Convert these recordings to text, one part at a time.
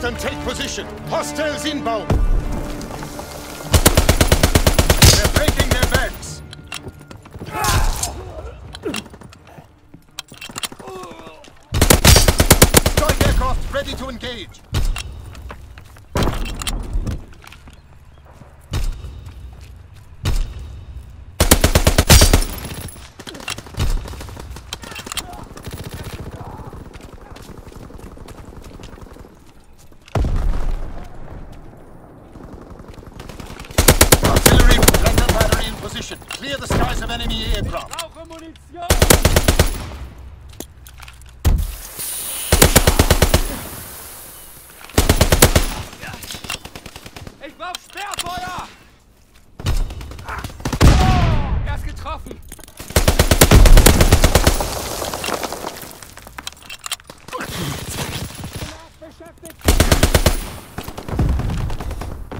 Spartan take position. Hostiles inbound. They're breaking their backs. Strike aircraft ready to engage. Artillery with Blenker battery in position. Clear the skies of enemy aircraft. Ich brauch Sperrfeuer! Oh, er ist getroffen!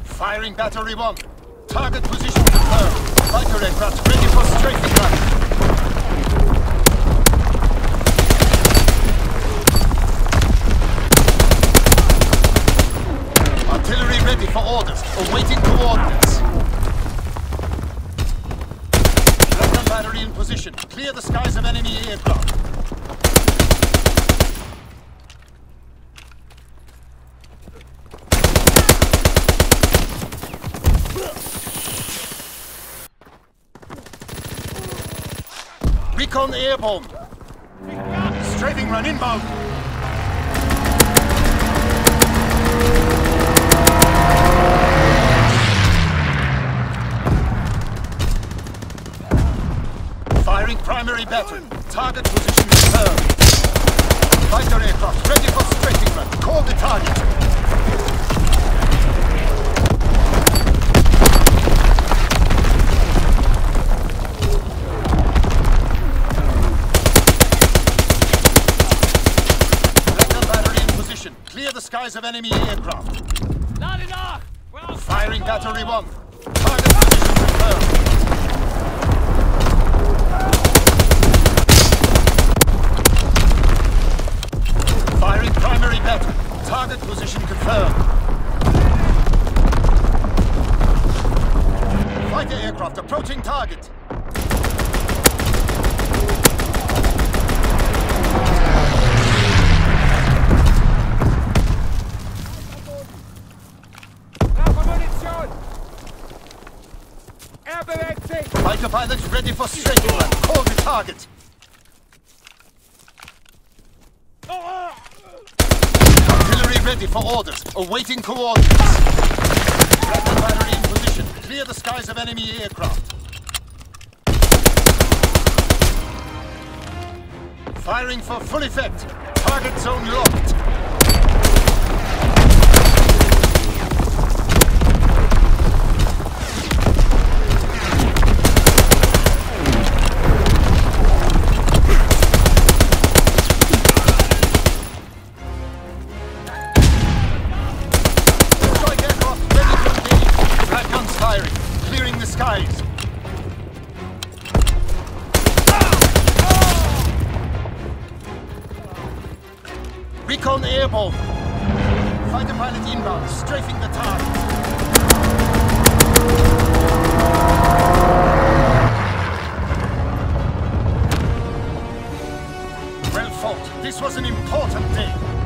Firing battery one. Target position confirmed. Fighter aircraft ready for run. Artillery ready for orders. Awaiting coordinates. Battery in position. Clear the skies of enemy aircraft. Recon the airborne. Strafing run inbound. Firing primary battery. Target position confirmed. Fighter aircraft ready for strafing run. Skies of enemy aircraft. Lade nach! Brauch Firing battery one. Target position confirmed. Firing primary battery. Target position confirmed. Fighter aircraft approaching target. Er! Fighter pilots ready for strafing run. Call the target. Artillery ready for orders. Awaiting coordinates. Battery in position. Clear the skies of enemy aircraft. Firing for full effect. Target zone locked. Skies. Recon airborne. Fighter pilot inbound, strafing the target. Well fought. This was an important day.